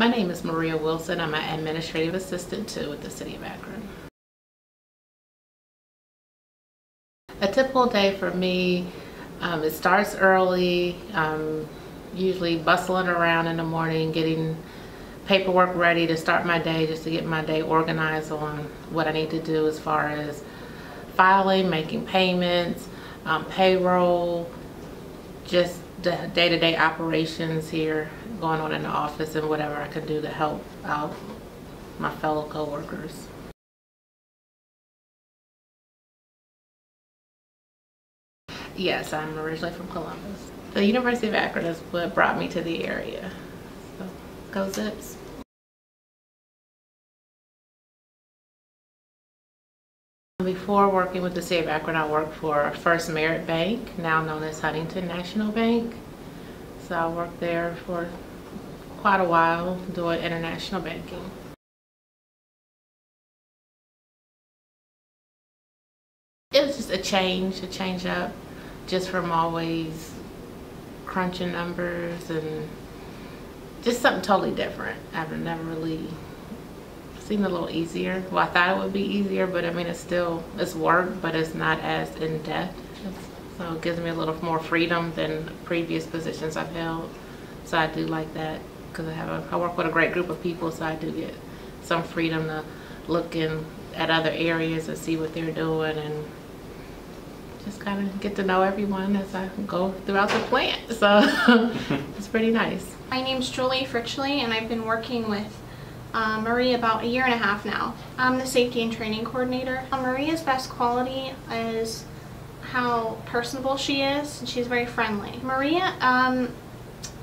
My name is Maria Wilson. I'm an administrative assistant too with the City of Akron. A typical day for me, um, it starts early, um, usually bustling around in the morning, getting paperwork ready to start my day, just to get my day organized on what I need to do as far as filing, making payments, um, payroll, just the day-to-day operations here going on in the office and whatever I can do to help out my fellow coworkers. Yes, I'm originally from Columbus. The University of Akron is what brought me to the area. So, go Zips. Before working with the City of Akron, I worked for FirstMerit Bank, now known as Huntington National Bank. So I worked there for quite a while doing international banking. It was just a change, a change up, just from always crunching numbers and just something totally different. I've never really seemed a little easier. Well, I thought it would be easier, but I mean, it's still, it's work, but it's not as in-depth. So it gives me a little more freedom than previous positions I've held. So I do like that because I have a, I work with a great group of people, so I do get some freedom to look in at other areas and see what they're doing and just kind of get to know everyone as I go throughout the plant. So it's pretty nice. My name's Julie Fritchley and I've been working with uh, Marie about a year and a half now. I'm the safety and training coordinator. Uh, Maria's best quality is how personable she is and she's very friendly. Maria, um,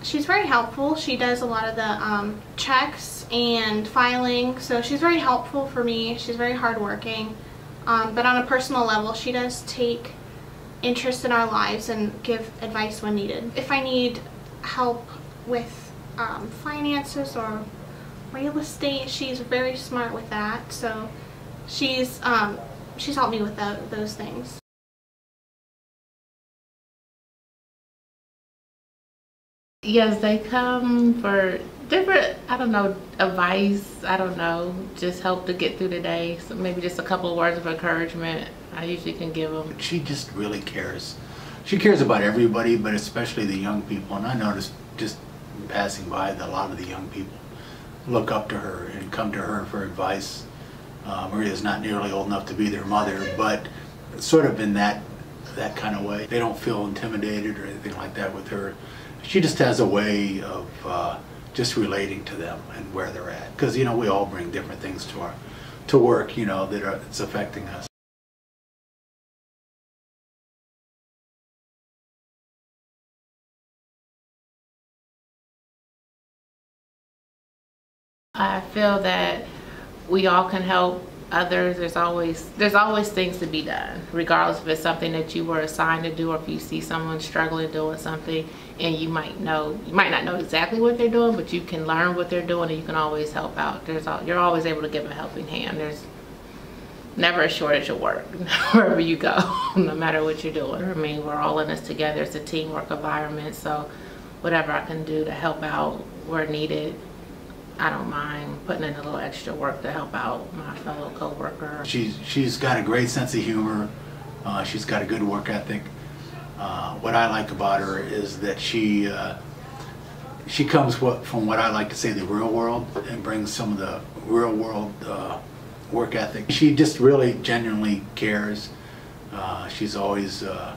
she's very helpful. She does a lot of the um, checks and filing, so she's very helpful for me. She's very hardworking, um, but on a personal level, she does take interest in our lives and give advice when needed. If I need help with um, finances or real estate. She's very smart with that, so she's um, she's helped me with the, those things. Yes, they come for different, I don't know, advice, I don't know, just help to get through the day. So maybe just a couple of words of encouragement I usually can give them. She just really cares. She cares about everybody, but especially the young people. And I noticed just passing by that a lot of the young people look up to her and come to her for advice. Uh, Maria's not nearly old enough to be their mother, but sort of in that that kind of way. They don't feel intimidated or anything like that with her. She just has a way of uh, just relating to them and where they're at. Because you know we all bring different things to our to work, you know, that are it's affecting us. I feel that we all can help others. There's always there's always things to be done, regardless if it's something that you were assigned to do or if you see someone struggling doing something and you might know you might not know exactly what they're doing, but you can learn what they're doing and you can always help out. There's all, you're always able to give a helping hand. There's never a shortage of work wherever you go, no matter what you're doing. I mean, we're all in this together. It's a teamwork environment, so whatever I can do to help out where needed I don't mind putting in a little extra work to help out my fellow coworker. She's she's got a great sense of humor. Uh, she's got a good work ethic. Uh, what I like about her is that she uh, she comes from what I like to say the real world and brings some of the real world uh, work ethic. She just really genuinely cares. Uh, she's always uh,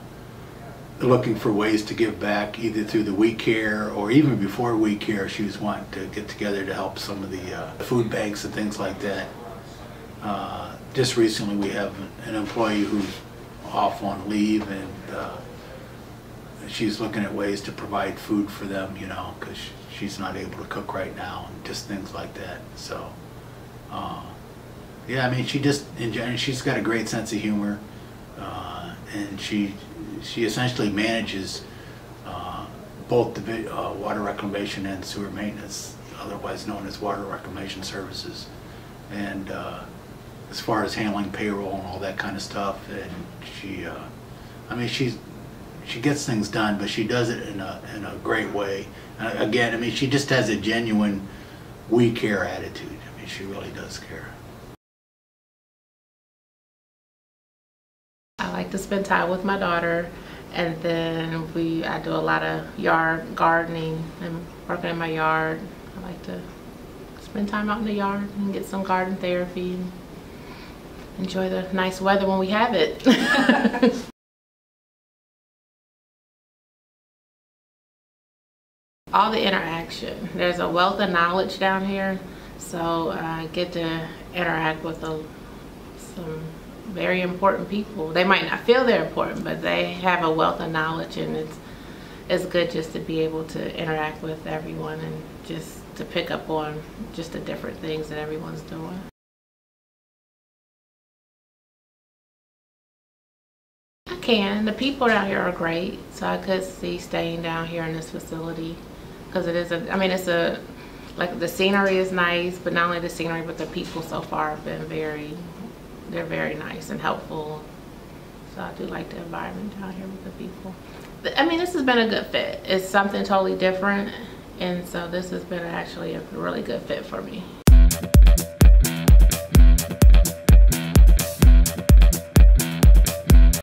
looking for ways to give back either through the We Care or even before We Care she was wanting to get together to help some of the uh, food banks and things like that. Uh, just recently we have an employee who's off on leave and uh, she's looking at ways to provide food for them, you know, because she's not able to cook right now and just things like that. So, uh, yeah, I mean, she just, in general, she's got a great sense of humor uh, and she she essentially manages uh, both the uh, water reclamation and sewer maintenance, otherwise known as water reclamation services. And uh, as far as handling payroll and all that kind of stuff, and she, uh, I mean, she's she gets things done, but she does it in a in a great way. again, I mean, she just has a genuine we care attitude. I mean, she really does care. To spend time with my daughter and then we I do a lot of yard gardening and working in my yard. I like to spend time out in the yard and get some garden therapy and enjoy the nice weather when we have it. All the interaction. There's a wealth of knowledge down here, so I get to interact with a, some very important people. They might not feel they're important, but they have a wealth of knowledge, and it's it's good just to be able to interact with everyone and just to pick up on just the different things that everyone's doing. I can. The people down here are great, so I could see staying down here in this facility because it is a. I mean, it's a like the scenery is nice, but not only the scenery, but the people so far have been very. They're very nice and helpful. So I do like the environment down here with the people. I mean, this has been a good fit. It's something totally different, and so this has been actually a really good fit for me.